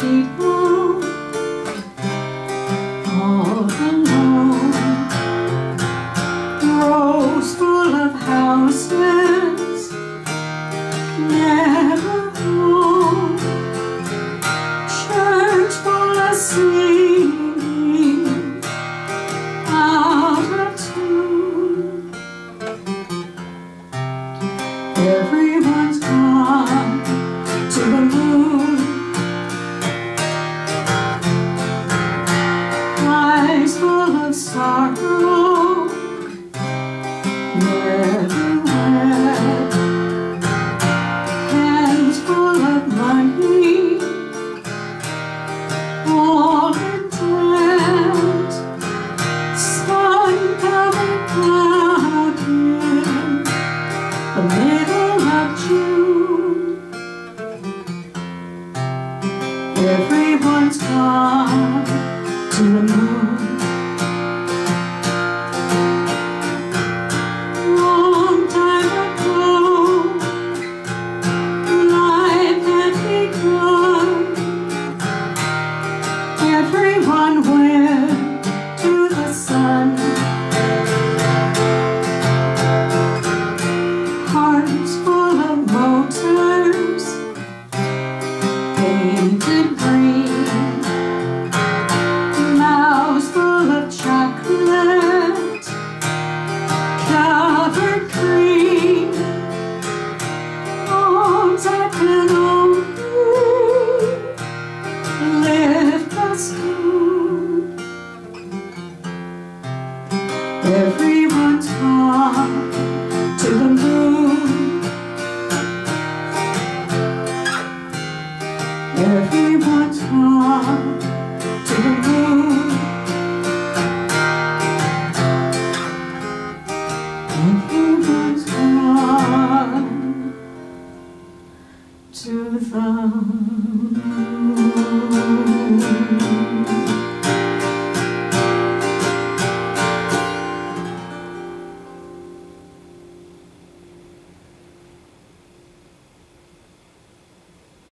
stayed home all alone. Rows full of houses, never home. Church full of singing, out of tune. Everyone's gone. Sorrow, never wet. Hands full of money, all intent. Sun coming out in the middle of June. Everyone's gone to the moon. Painted green. Of chocolate, covered cream. Arms the spoon. Everyone's gone Everyone's gone to the moon. To the